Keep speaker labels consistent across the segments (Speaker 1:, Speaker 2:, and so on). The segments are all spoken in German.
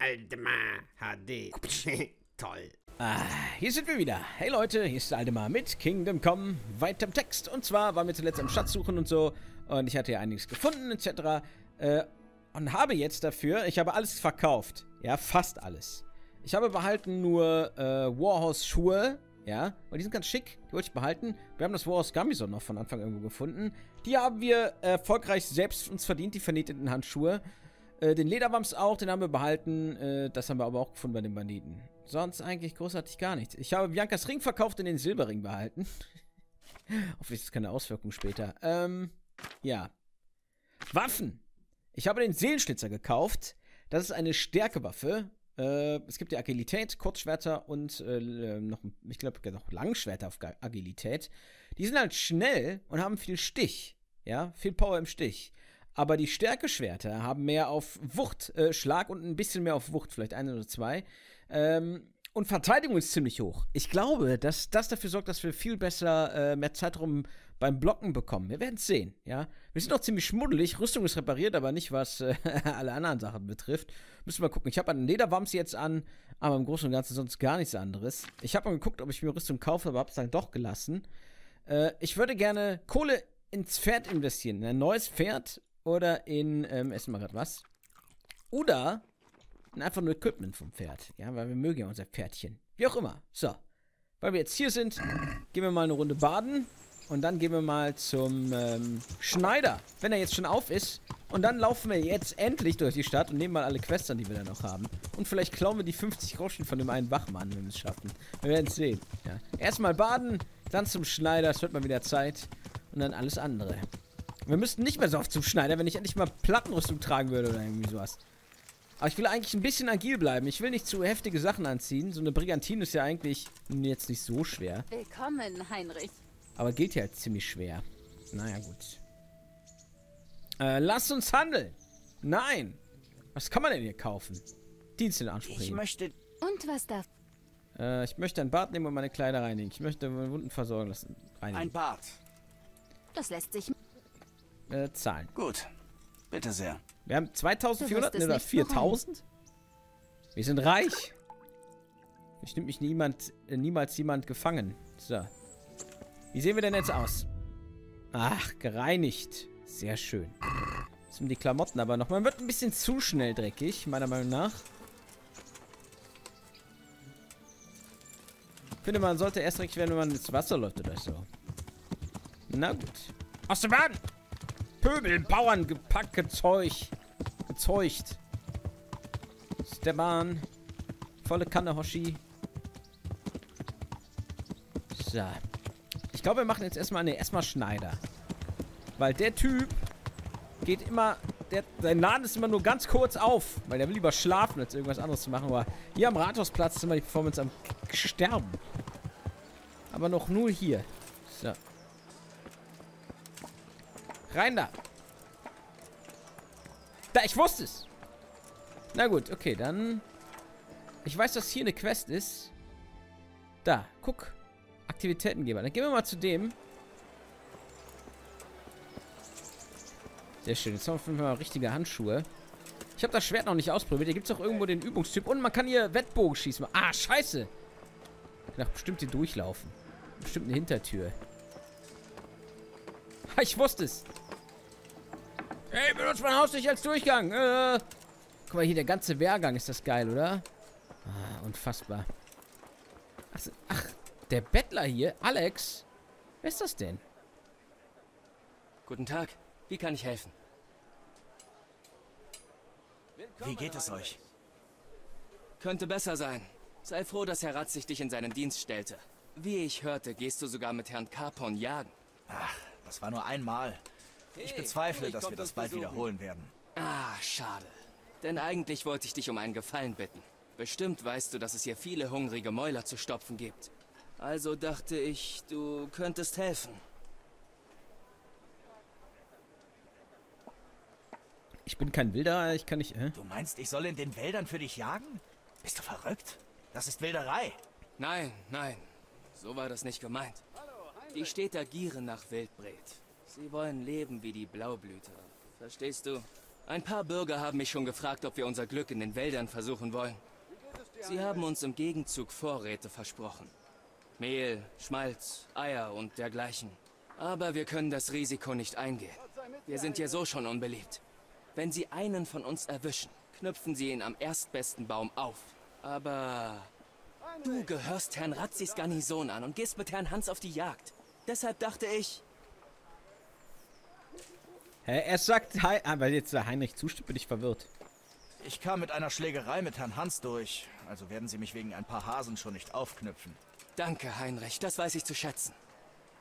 Speaker 1: Aldemar HD. Toll.
Speaker 2: Ah, hier sind wir wieder. Hey Leute, hier ist Aldemar mit Kingdom Come. Weiter im Text. Und zwar waren wir zuletzt am Schatz suchen und so. Und ich hatte ja einiges gefunden, etc. Äh, und habe jetzt dafür, ich habe alles verkauft. Ja, fast alles. Ich habe behalten nur äh, Warhorse-Schuhe. Ja, weil die sind ganz schick. Die wollte ich behalten. Wir haben das Warhorse Gamison noch von Anfang irgendwo gefunden. Die haben wir erfolgreich selbst uns verdient, die vernieteten Handschuhe. Äh, den Lederwams auch, den haben wir behalten. Äh, das haben wir aber auch gefunden bei den Banditen. Sonst eigentlich großartig gar nichts. Ich habe Biancas Ring verkauft und den Silberring behalten. Hoffentlich ist das keine Auswirkung später. Ähm, ja. Waffen. Ich habe den Seelenschnitzer gekauft. Das ist eine Stärkewaffe. Äh, es gibt die Agilität, Kurzschwerter und äh, noch, ich glaube, noch Langschwerter auf Agilität. Die sind halt schnell und haben viel Stich. Ja, viel Power im Stich. Aber die Stärkeschwerter haben mehr auf Wucht, äh, Schlag und ein bisschen mehr auf Wucht, vielleicht ein oder zwei. Ähm, und Verteidigung ist ziemlich hoch. Ich glaube, dass das dafür sorgt, dass wir viel besser äh, mehr Zeitraum beim Blocken bekommen. Wir werden es sehen, ja. Wir sind noch ziemlich schmuddelig. Rüstung ist repariert, aber nicht, was äh, alle anderen Sachen betrifft. Müssen wir gucken. Ich habe einen Lederwams jetzt an, aber im Großen und Ganzen sonst gar nichts anderes. Ich habe mal geguckt, ob ich mir Rüstung kaufe, aber habe es dann doch gelassen. Äh, ich würde gerne Kohle ins Pferd investieren. In ein neues Pferd oder in, ähm, essen wir gerade was. Oder in einfach nur Equipment vom Pferd. Ja, weil wir mögen ja unser Pferdchen. Wie auch immer. So. Weil wir jetzt hier sind, gehen wir mal eine Runde baden. Und dann gehen wir mal zum ähm, Schneider, wenn er jetzt schon auf ist. Und dann laufen wir jetzt endlich durch die Stadt und nehmen mal alle Quests an, die wir da noch haben. Und vielleicht klauen wir die 50 Groschen von dem einen Wachmann, wenn wir es schaffen. Wir werden es sehen. Ja. Erstmal baden, dann zum Schneider, es wird mal wieder Zeit. Und dann alles andere. Wir müssten nicht mehr so oft zum Schneider, wenn ich endlich mal Plattenrüstung tragen würde oder irgendwie sowas. Aber ich will eigentlich ein bisschen agil bleiben. Ich will nicht zu heftige Sachen anziehen. So eine Brigantine ist ja eigentlich jetzt nicht so schwer.
Speaker 3: Willkommen, Heinrich.
Speaker 2: Aber gilt ja ziemlich schwer. Naja, gut. Äh, lasst uns handeln. Nein. Was kann man denn hier kaufen? Dienst in Anspruch
Speaker 1: Ich möchte...
Speaker 3: Und was darf...
Speaker 2: Äh, ich möchte ein Bad nehmen und meine Kleider reinigen. Ich möchte meine Wunden versorgen lassen.
Speaker 1: Reinigen. Ein Bad.
Speaker 3: Das lässt sich...
Speaker 2: Äh, zahlen.
Speaker 1: Gut. Bitte sehr.
Speaker 2: Wir haben 2400 oder 4000? Wir sind reich. Es nimmt mich niemand, äh, niemals jemand gefangen. So. Wie sehen wir denn jetzt aus? Ach, gereinigt. Sehr schön. Jetzt sind die Klamotten aber noch. Man wird ein bisschen zu schnell dreckig, meiner Meinung nach. Ich finde, man sollte erst dreckig werden, wenn man ins Wasser läuft oder so. Na gut. Aus der Bahn! Pöbel, Bauern, gepackt, gezeugt. Gezeugt. Bahn. Volle Kanne, Hoshi. So. Ich glaube, wir machen jetzt erstmal, ne, erstmal Schneider. Weil der Typ geht immer, der, sein Laden ist immer nur ganz kurz auf. Weil der will lieber schlafen, als irgendwas anderes zu machen. Aber hier am Rathausplatz ist immer die Performance am Sterben. Aber noch nur hier. So. Rein da. Da, ich wusste es. Na gut, okay, dann... Ich weiß, dass hier eine Quest ist. Da, guck. Aktivitätengeber. Dann gehen wir mal zu dem. Sehr schön. Jetzt haben wir fünfmal richtige Handschuhe. Ich habe das Schwert noch nicht ausprobiert. Hier gibt es auch irgendwo den Übungstyp. Und man kann hier Wettbogen schießen. Ah, scheiße. Ich kann bestimmt hier durchlaufen. Bestimmt eine Hintertür. Ich wusste es. Hey, benutzt mein Haus nicht als Durchgang. Äh. Guck mal, hier der ganze Wehrgang. Ist das geil, oder? Ah, unfassbar. Ach, ach, der Bettler hier, Alex. Wer ist das denn?
Speaker 4: Guten Tag. Wie kann ich helfen?
Speaker 1: Wie geht es euch?
Speaker 4: Könnte besser sein. Sei froh, dass Herr Ratzig dich in seinen Dienst stellte. Wie ich hörte, gehst du sogar mit Herrn Carpon jagen.
Speaker 1: Ach, das war nur einmal. Ich bezweifle, dass wir das bald wiederholen werden.
Speaker 4: Ah, schade. Denn eigentlich wollte ich dich um einen Gefallen bitten. Bestimmt weißt du, dass es hier viele hungrige Mäuler zu stopfen gibt. Also dachte ich, du könntest helfen.
Speaker 2: Ich bin kein Wilderer, ich kann nicht... Hä?
Speaker 1: Du meinst, ich soll in den Wäldern für dich jagen? Bist du verrückt? Das ist Wilderei.
Speaker 4: Nein, nein. So war das nicht gemeint. Die Städter gieren nach Wildbret. Sie wollen leben wie die Blaublüter. Verstehst du? Ein paar Bürger haben mich schon gefragt, ob wir unser Glück in den Wäldern versuchen wollen. Sie haben uns im Gegenzug Vorräte versprochen. Mehl, Schmalz, Eier und dergleichen. Aber wir können das Risiko nicht eingehen. Wir sind ja so schon unbeliebt. Wenn Sie einen von uns erwischen, knüpfen Sie ihn am erstbesten Baum auf. Aber du gehörst Herrn Ratzis Garnison an und gehst mit Herrn Hans auf die Jagd. Deshalb dachte ich,
Speaker 2: er sagt, Hei ah, weil jetzt der Heinrich zustimmt, bin ich verwirrt.
Speaker 1: Ich kam mit einer Schlägerei mit Herrn Hans durch. Also werden Sie mich wegen ein paar Hasen schon nicht aufknüpfen.
Speaker 4: danke Heinrich, das weiß ich zu schätzen.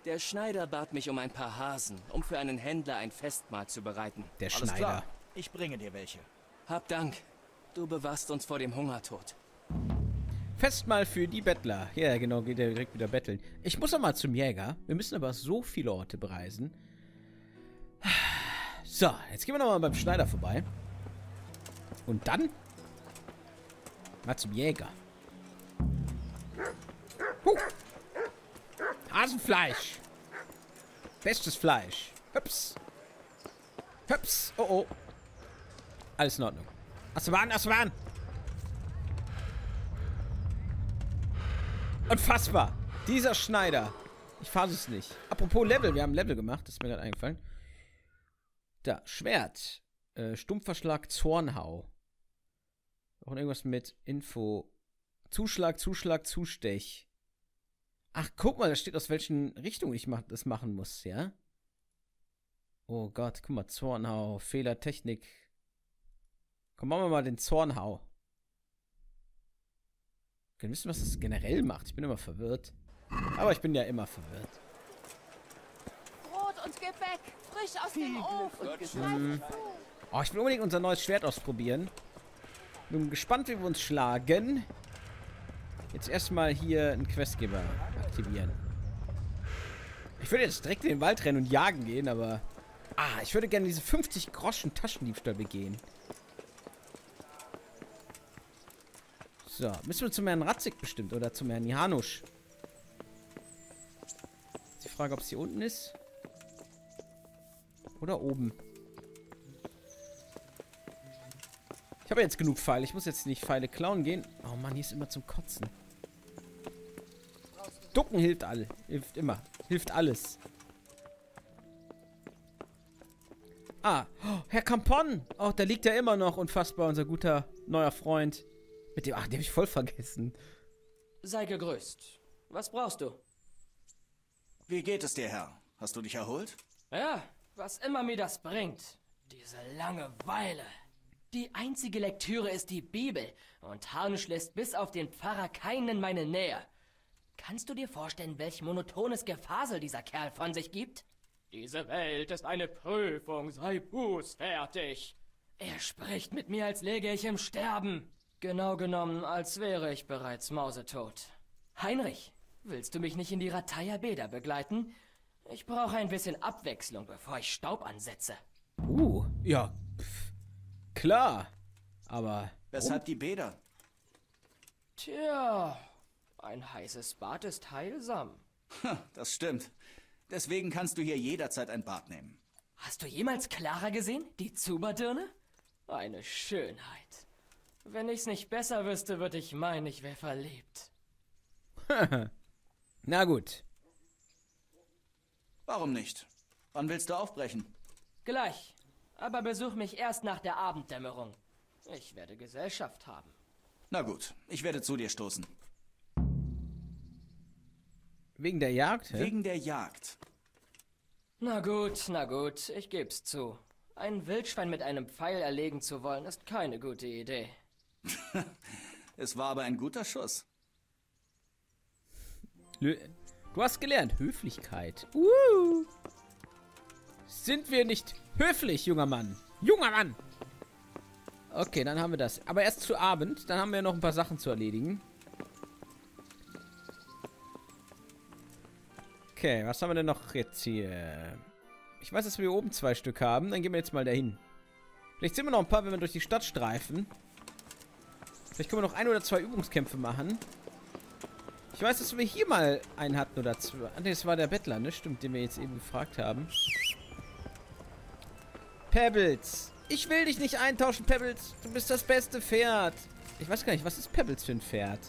Speaker 4: Der Schneider bat mich um ein paar Hasen, um für einen Händler ein Festmahl zu bereiten.
Speaker 2: Der
Speaker 1: Alles
Speaker 2: Schneider.
Speaker 1: klar. Ich bringe dir welche.
Speaker 4: Hab Dank. Du bewahrst uns vor dem Hungertod.
Speaker 2: Festmahl für die Bettler. Ja, genau, geht er direkt wieder betteln. Ich muss noch mal zum Jäger. Wir müssen aber so viele Orte bereisen. So, jetzt gehen wir noch mal beim Schneider vorbei. Und dann mal zum Jäger. Huh. Hasenfleisch. Bestes Fleisch. Hüps. Hüps. Oh, oh. Alles in Ordnung. Aswan, Aswan. Unfassbar. Dieser Schneider. Ich fasse es nicht. Apropos Level. Wir haben Level gemacht. Das ist mir gerade eingefallen. Da. Schwert. Äh, Stumpferschlag Zornhau. Auch irgendwas mit Info. Zuschlag, Zuschlag, Zustech. Ach, guck mal, da steht, aus welchen Richtungen ich mach, das machen muss, ja? Oh Gott, guck mal, Zornhau, Fehler, Technik. Komm, machen wir mal den Zornhau. Wir wissen, was das generell macht. Ich bin immer verwirrt. Aber ich bin ja immer verwirrt.
Speaker 3: Brot und Gebäck, frisch aus dem Ofen.
Speaker 2: Oh, ich will unbedingt unser neues Schwert ausprobieren. Bin gespannt, wie wir uns schlagen. Jetzt erstmal hier einen Questgeber aktivieren. Ich würde jetzt direkt in den Wald rennen und jagen gehen, aber... Ah, ich würde gerne diese 50 Groschen Taschendiebstahl begehen. So, müssen wir zum Herrn Ratzig bestimmt oder zum Herrn Janusz. Ist die Frage, ob es hier unten ist. Oder oben. Ich habe jetzt genug Pfeile. Ich muss jetzt nicht Pfeile klauen gehen. Oh Mann, hier ist immer zum Kotzen. Ducken hilft all. Hilft immer. Hilft alles. Ah, oh, Herr Campon. Oh, da liegt er immer noch. Unfassbar, unser guter neuer Freund. Mit dem, ach, den habe ich voll vergessen.
Speaker 5: Sei gegrüßt. Was brauchst du?
Speaker 1: Wie geht es dir, Herr? Hast du dich erholt?
Speaker 5: Ja, was immer mir das bringt. Diese Langeweile. Die einzige Lektüre ist die Bibel und Harnisch lässt bis auf den Pfarrer keinen in meine Nähe. Kannst du dir vorstellen, welch monotones Gefasel dieser Kerl von sich gibt? Diese Welt ist eine Prüfung, sei bußfertig. Er spricht mit mir, als läge ich im Sterben. Genau genommen, als wäre ich bereits mausetot. Heinrich, willst du mich nicht in die Rataya Beda begleiten? Ich brauche ein bisschen Abwechslung, bevor ich Staub ansetze.
Speaker 2: Uh, ja. Pff, klar. Aber.
Speaker 1: Weshalb die Bäder?
Speaker 5: Tja, ein heißes Bad ist heilsam.
Speaker 1: Ha, das stimmt. Deswegen kannst du hier jederzeit ein Bad nehmen.
Speaker 5: Hast du jemals Clara gesehen? Die Zuberdirne? Eine Schönheit. Wenn ich's nicht besser wüsste, würde ich meinen, ich wäre verliebt.
Speaker 2: Na gut.
Speaker 1: Warum nicht? Wann willst du aufbrechen?
Speaker 5: Gleich. Aber besuch mich erst nach der Abenddämmerung. Ich werde Gesellschaft haben.
Speaker 1: Na gut, ich werde zu dir stoßen.
Speaker 2: Wegen der Jagd? Hä?
Speaker 1: Wegen der Jagd.
Speaker 5: Na gut, na gut, ich geb's zu. Ein Wildschwein mit einem Pfeil erlegen zu wollen, ist keine gute Idee.
Speaker 1: Es war aber ein guter Schuss.
Speaker 2: Lö- Du hast gelernt. Höflichkeit. Uh. Sind wir nicht höflich, junger Mann? Junger Mann! Okay, dann haben wir das. Aber erst zu Abend. Dann haben wir noch ein paar Sachen zu erledigen. Okay, was haben wir denn noch jetzt hier? Ich weiß, dass wir hier oben zwei Stück haben. Dann gehen wir jetzt mal dahin. Vielleicht sind wir noch ein paar, wenn wir durch die Stadt streifen. Vielleicht können wir noch ein oder zwei Übungskämpfe machen. Ich weiß, dass wir hier mal einen hatten oder zwei. Nee, das war der Bettler, ne? Stimmt, den wir jetzt eben gefragt haben. Pebbles. Ich will dich nicht eintauschen, Pebbles. Du bist das beste Pferd. Ich weiß gar nicht, was ist Pebbles für ein Pferd?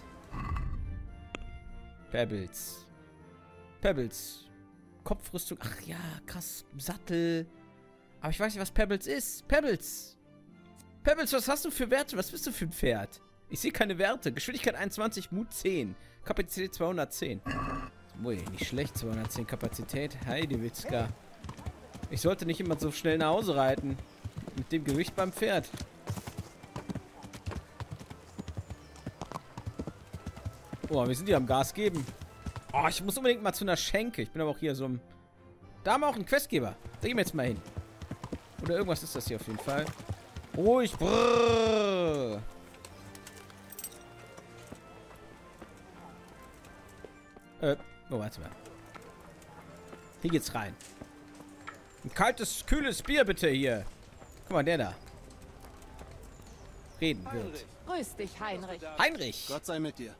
Speaker 2: Pebbles. Pebbles. Kopfrüstung. Ach ja, krass. Sattel. Aber ich weiß nicht, was Pebbles ist. Pebbles. Pebbles, was hast du für Werte? Was bist du für ein Pferd? Ich sehe keine Werte. Geschwindigkeit 21, Mut 10. Kapazität 210. Ui, nicht schlecht. 210 Kapazität. Heidi Witzka. Ich sollte nicht immer so schnell nach Hause reiten. Mit dem Gewicht beim Pferd. Oh, wir sind hier am Gas geben. Oh, ich muss unbedingt mal zu einer Schenke. Ich bin aber auch hier so ein... Da haben wir auch einen Questgeber. Da gehen wir jetzt mal hin. Oder irgendwas ist das hier auf jeden Fall. Ruhig. Brrr. Äh, oh, warte mal. Hier geht's rein. Ein kaltes, kühles Bier bitte hier. Guck mal, der da. Reden wird.
Speaker 3: Grüß dich, Heinrich.
Speaker 2: Heinrich.
Speaker 1: Gott sei mit dir.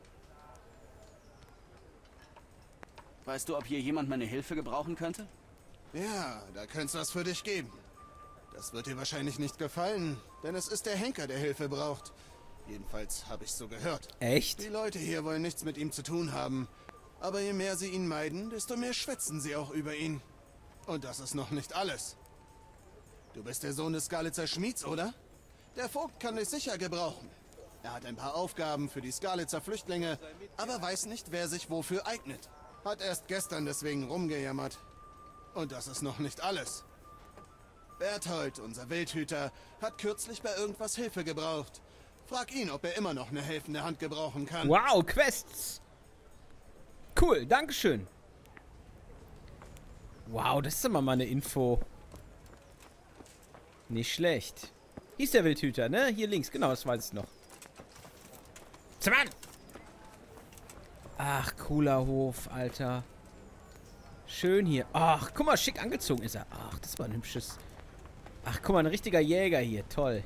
Speaker 1: Weißt du, ob hier jemand meine Hilfe gebrauchen könnte?
Speaker 6: Ja, da könnte es was für dich geben. Das wird dir wahrscheinlich nicht gefallen, denn es ist der Henker, der Hilfe braucht. Jedenfalls habe ich so gehört.
Speaker 2: Echt?
Speaker 6: Die Leute hier wollen nichts mit ihm zu tun haben. Aber je mehr sie ihn meiden, desto mehr schwätzen sie auch über ihn. Und das ist noch nicht alles. Du bist der Sohn des Skalitzer Schmieds, oder? Der Vogt kann dich sicher gebrauchen. Er hat ein paar Aufgaben für die Skalitzer Flüchtlinge, aber weiß nicht, wer sich wofür eignet. Hat erst gestern deswegen rumgejammert. Und das ist noch nicht alles. Berthold, unser Wildhüter, hat kürzlich bei irgendwas Hilfe gebraucht. Frag ihn, ob er immer noch eine helfende Hand gebrauchen kann.
Speaker 2: Wow, Quests. Cool, Dankeschön. Wow, das ist immer mal eine Info. Nicht schlecht. Hieß der Wildhüter, ne? Hier links, genau, das weiß ich noch. Zum Mann! Ach, cooler Hof, Alter. Schön hier. Ach, guck mal, schick angezogen ist er. Ach, das war ein hübsches... Ach, guck mal, ein richtiger Jäger hier. Toll.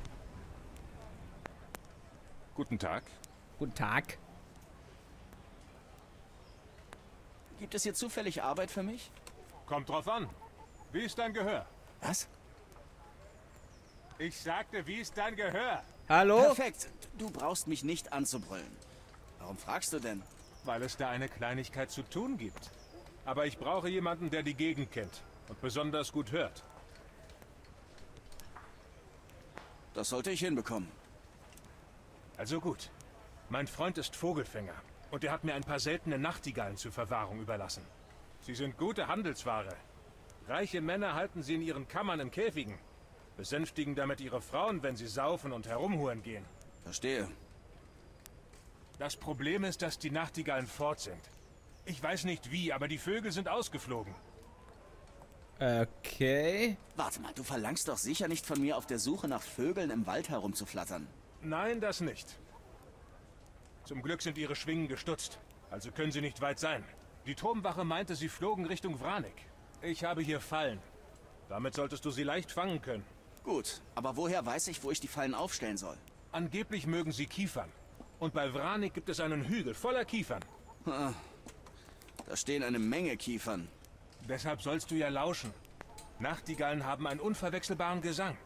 Speaker 7: Guten Tag.
Speaker 2: Guten Tag.
Speaker 1: Gibt es hier zufällig Arbeit für mich?
Speaker 7: Kommt drauf an. Wie ist dein Gehör?
Speaker 1: Was?
Speaker 7: Ich sagte, wie ist dein Gehör?
Speaker 2: Hallo?
Speaker 1: Perfekt. Du brauchst mich nicht anzubrüllen. Warum fragst du denn?
Speaker 7: Weil es da eine Kleinigkeit zu tun gibt. Aber ich brauche jemanden, der die Gegend kennt und besonders gut hört.
Speaker 1: Das sollte ich hinbekommen.
Speaker 7: Also gut. Mein Freund ist Vogelfänger und er hat mir ein paar seltene Nachtigallen zur Verwahrung überlassen. Sie sind gute Handelsware. Reiche Männer halten sie in ihren Kammern in Käfigen. Besänftigen damit ihre Frauen, wenn sie saufen und herumhuren gehen.
Speaker 1: Verstehe.
Speaker 7: Das Problem ist, dass die Nachtigallen fort sind. Ich weiß nicht wie, aber die Vögel sind ausgeflogen.
Speaker 2: Okay.
Speaker 1: Warte mal, du verlangst doch sicher nicht von mir, auf der Suche nach Vögeln im Wald herumzuflattern.
Speaker 7: Nein, das nicht. Zum Glück sind ihre Schwingen gestutzt, also können sie nicht weit sein. Die Turmwache meinte, sie flogen Richtung Vranik. Ich habe hier Fallen. Damit solltest du sie leicht fangen können.
Speaker 1: Gut, aber woher weiß ich, wo ich die Fallen aufstellen soll?
Speaker 7: Angeblich mögen sie Kiefern. Und bei Vranik gibt es einen Hügel voller Kiefern.
Speaker 1: Da stehen eine Menge Kiefern.
Speaker 7: Deshalb sollst du ja lauschen. Nachtigallen haben einen unverwechselbaren Gesang.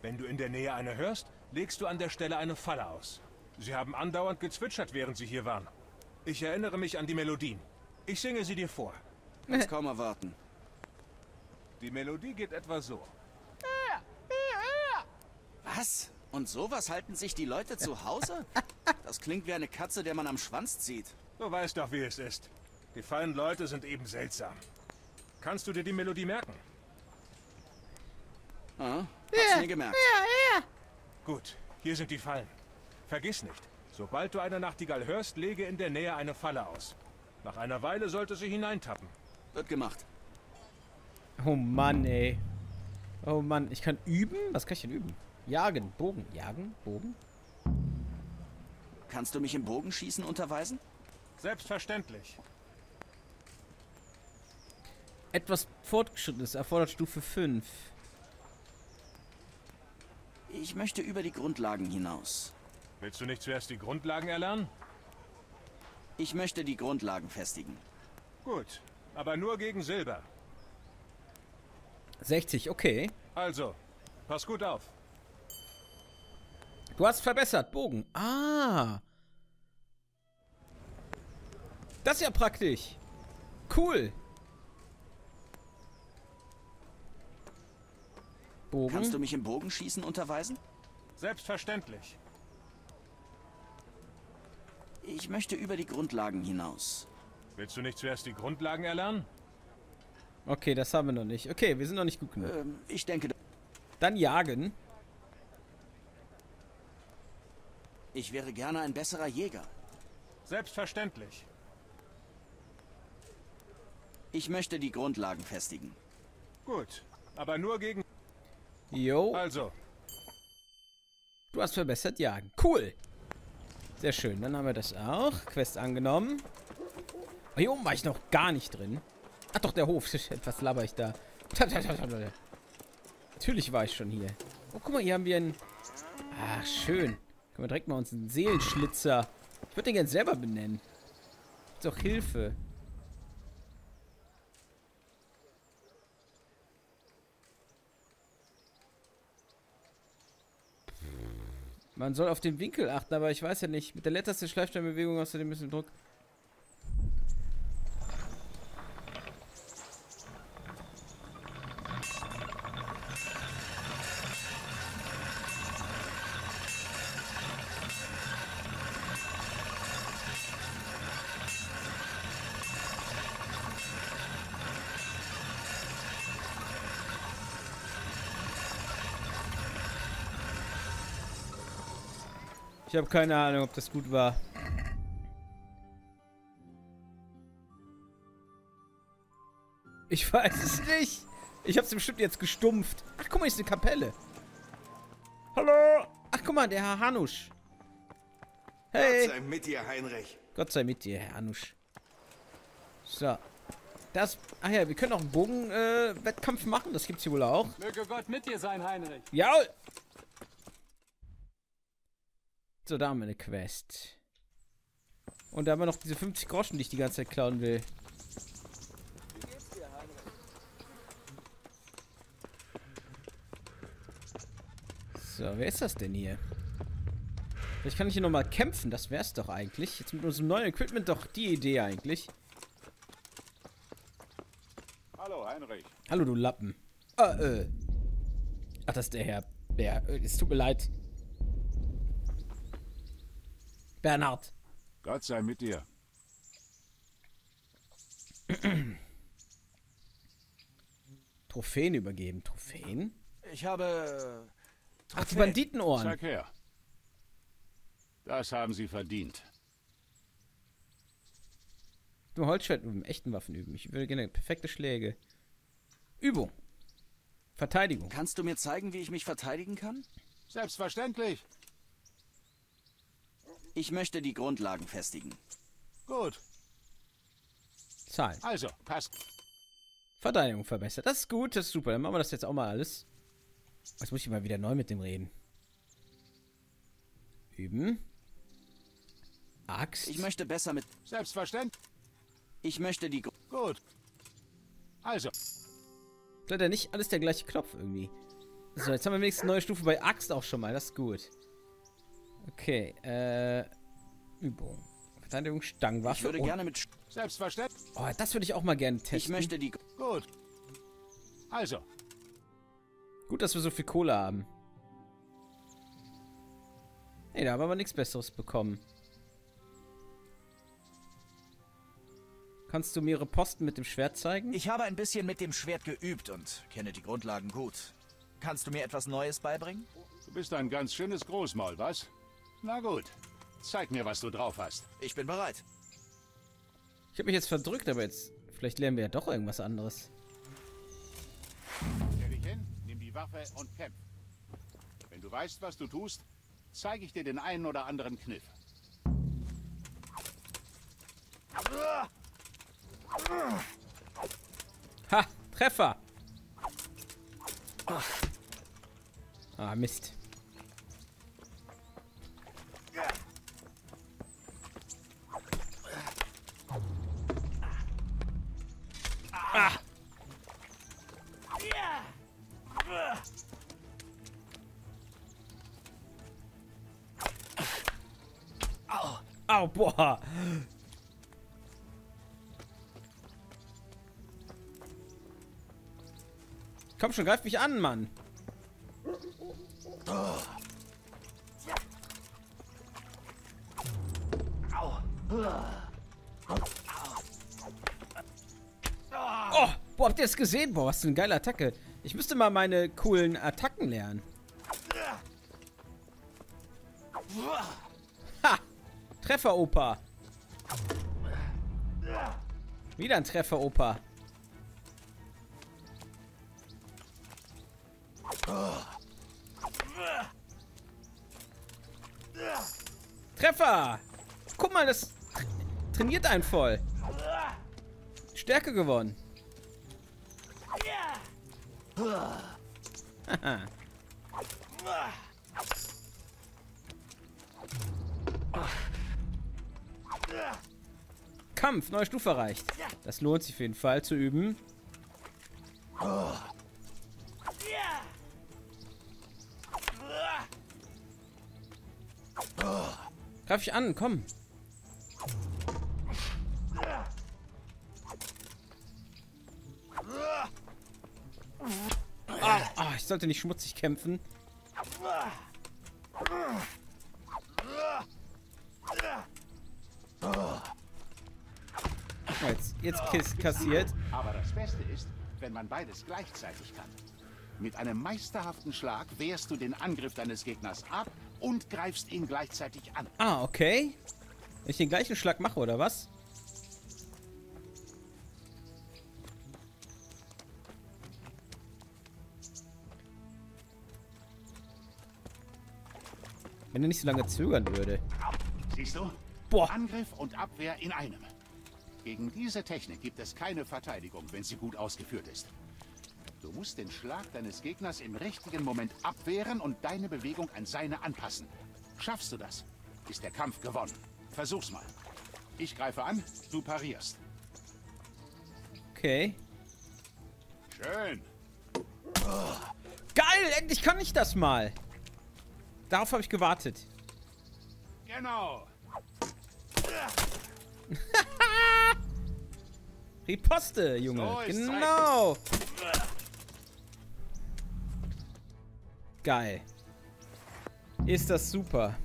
Speaker 7: Wenn du in der Nähe eine hörst, legst du an der Stelle eine Falle aus. Sie haben andauernd gezwitschert, während sie hier waren. Ich erinnere mich an die Melodien. Ich singe sie dir vor.
Speaker 1: Kann's kaum erwarten.
Speaker 7: Die Melodie geht etwa so.
Speaker 1: Was? Und sowas halten sich die Leute zu Hause? Das klingt wie eine Katze, der man am Schwanz zieht.
Speaker 7: Du weißt doch, wie es ist. Die feinen Leute sind eben seltsam. Kannst du dir die Melodie merken?
Speaker 1: Ah, hab's mir gemerkt.
Speaker 7: Gut, hier sind die Fallen. Vergiss nicht, sobald du eine Nachtigall hörst, lege in der Nähe eine Falle aus. Nach einer Weile sollte sie hineintappen.
Speaker 1: Wird gemacht.
Speaker 2: Oh Mann, ey. Oh Mann, ich kann üben? Was kann ich denn üben? Jagen, Bogen. Jagen, Bogen?
Speaker 1: Kannst du mich im Bogenschießen unterweisen?
Speaker 7: Selbstverständlich.
Speaker 2: Etwas fortgeschrittenes erfordert Stufe 5.
Speaker 1: Ich möchte über die Grundlagen hinaus.
Speaker 7: Willst du nicht zuerst die Grundlagen erlernen?
Speaker 1: Ich möchte die Grundlagen festigen.
Speaker 7: Gut, aber nur gegen Silber.
Speaker 2: 60, okay.
Speaker 7: Also, pass gut auf.
Speaker 2: Du hast verbessert. Bogen. Ah. Das ist ja praktisch. Cool. Bogen.
Speaker 1: Kannst du mich im Bogenschießen unterweisen?
Speaker 7: Selbstverständlich.
Speaker 1: Ich möchte über die Grundlagen hinaus.
Speaker 7: Willst du nicht zuerst die Grundlagen erlernen?
Speaker 2: Okay, das haben wir noch nicht. Okay, wir sind noch nicht gut genug.
Speaker 1: Ähm, ich denke,
Speaker 2: Dann jagen.
Speaker 1: ich wäre gerne ein besserer Jäger.
Speaker 7: Selbstverständlich.
Speaker 1: Ich möchte die Grundlagen festigen.
Speaker 7: Gut. Aber nur gegen...
Speaker 2: Jo.
Speaker 7: Also,
Speaker 2: Du hast verbessert jagen. Cool. Sehr schön. Dann haben wir das auch. Quest angenommen. Oh, hier oben war ich noch gar nicht drin. Ach doch, der Hof. Was laber ich da? Natürlich war ich schon hier. Oh, guck mal, hier haben wir einen... Ach, schön. Können wir direkt mal uns einen Seelenschlitzer... Ich würde den gerne selber benennen. Ist doch Hilfe. Man soll auf den Winkel achten, aber ich weiß ja nicht. Mit der letzten Schleifsteinbewegung außerdem ein bisschen Druck. Ich habe keine Ahnung, ob das gut war. Ich weiß es nicht. Ich hab's bestimmt jetzt gestumpft. Ach, guck mal, hier ist eine Kapelle. Hallo. Ach, guck mal, der Herr Hanusch. Hey.
Speaker 8: Sei mit dir, Heinrich.
Speaker 2: Gott sei mit dir, Herr Hanusch. So. Das. Ach ja, wir können auch einen Bogenwettkampf äh, Wettkampf machen. Das gibt's hier wohl auch.
Speaker 5: Möge Gott mit dir sein, Heinrich.
Speaker 2: Ja. So, da haben wir eine Quest. Und da haben wir noch diese 50 Groschen, die ich die ganze Zeit klauen will. So, wer ist das denn hier? Vielleicht kann ich hier nochmal kämpfen, das wär's doch eigentlich. Jetzt mit unserem neuen Equipment doch die Idee eigentlich.
Speaker 8: Hallo, Heinrich.
Speaker 2: Hallo, du Lappen. Ah, äh. Ach, das ist der Herr. Bär. Äh, Es tut mir leid. Bernhard.
Speaker 8: Gott sei mit dir.
Speaker 2: Trophäen übergeben. Trophäen?
Speaker 1: Ich habe... Äh,
Speaker 2: Ach, die
Speaker 1: Trophäen.
Speaker 2: Banditenohren.
Speaker 8: Sag her. Das haben sie verdient.
Speaker 2: Nur Holzschwert üben, echten Waffen üben. Ich würde gerne perfekte Schläge. Übung. Verteidigung.
Speaker 1: Kannst du mir zeigen, wie ich mich verteidigen kann?
Speaker 8: Selbstverständlich.
Speaker 1: Ich möchte die Grundlagen festigen.
Speaker 8: Gut.
Speaker 2: Zahlen.
Speaker 8: Also, pass.
Speaker 2: Verteidigung verbessert. Das ist gut, das ist super. Dann machen wir das jetzt auch mal alles. Jetzt muss ich mal wieder neu mit dem reden. Üben. Axt.
Speaker 1: Ich möchte besser mit...
Speaker 8: Selbstverständlich.
Speaker 1: Ich möchte die... Gru-
Speaker 8: Gut. Also,
Speaker 2: Leider nicht alles der gleiche Knopf irgendwie. So, jetzt haben wir wenigstens eine neue Stufe bei Axt auch schon mal. Das ist gut. Okay, äh. Übung. Verteidigung, Stangenwaffe.
Speaker 1: Ich würde
Speaker 2: und-
Speaker 1: gerne mit...
Speaker 8: Selbstverständlich.
Speaker 2: Oh, das würde ich auch mal gerne testen.
Speaker 1: Ich möchte die...
Speaker 8: Gut. Also,
Speaker 2: Gut, dass wir so viel Kohle haben. Nee, da haben wir aber nichts Besseres bekommen. Kannst du mir ihre Posten mit dem Schwert zeigen?
Speaker 9: Ich habe ein bisschen mit dem Schwert geübt und kenne die Grundlagen gut. Kannst du mir etwas Neues beibringen?
Speaker 8: du bist ein ganz schönes Großmaul, was? Na gut. Zeig mir, was du drauf hast.
Speaker 9: Ich bin bereit.
Speaker 2: Ich habe mich jetzt verdrückt, aber jetzt... Vielleicht lernen wir ja doch irgendwas anderes.
Speaker 8: Stell dich hin, nimm die Waffe und kämpf. Wenn du weißt, was du tust, zeige ich dir den einen oder anderen Kniff.
Speaker 2: Ha! Treffer! Ah, Mist. Komm schon, greif mich an, Mann. Oh, boah, habt ihr das gesehen? Boah, was für eine geile Attacke. Ich müsste mal meine coolen Attacken lernen. Ha! Treffer-Opa. Wieder ein Treffer-Opa. Treffer! Guck mal, das trainiert einen voll. Stärke gewonnen. Kampf, neue Stufe erreicht. Das lohnt sich auf jeden Fall zu üben. Greif ich an, komm. Ah, ah, ich sollte nicht schmutzig kämpfen. Jetzt, kassiert.
Speaker 8: Aber das Beste ist, wenn man beides gleichzeitig kann. Mit einem meisterhaften Schlag wehrst du den Angriff deines Gegners ab und greifst ihn gleichzeitig an.
Speaker 2: Ah, okay. Wenn ich den gleichen Schlag mache, oder was? Wenn er nicht so lange zögern würde.
Speaker 8: Siehst du?
Speaker 2: Boah.
Speaker 8: Angriff und Abwehr in einem. Gegen diese Technik gibt es keine Verteidigung, wenn sie gut ausgeführt ist. Du musst den Schlag deines Gegners im richtigen Moment abwehren und deine Bewegung an seine anpassen. Schaffst du das, ist der Kampf gewonnen. Versuch's mal. Ich greife an, du parierst.
Speaker 2: Okay.
Speaker 8: Schön.
Speaker 2: Geil, endlich kann ich das mal. Darauf habe ich gewartet.
Speaker 8: Genau.
Speaker 2: Riposte, Junge.
Speaker 8: So
Speaker 2: genau. Geil. Ist das super.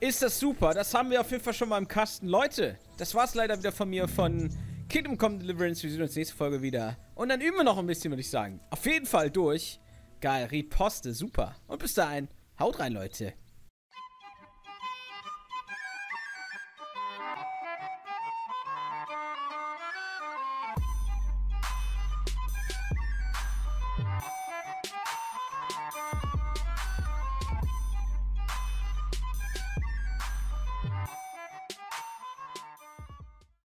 Speaker 2: Ist das super. Das haben wir auf jeden Fall schon mal im Kasten. Leute, das war's leider wieder von mir von Kingdom Come Deliverance. Wir sehen uns nächste Folge wieder. Und dann üben wir noch ein bisschen, würde ich sagen. Auf jeden Fall durch. Geil, Riposte, super. Und bis dahin, haut rein, Leute.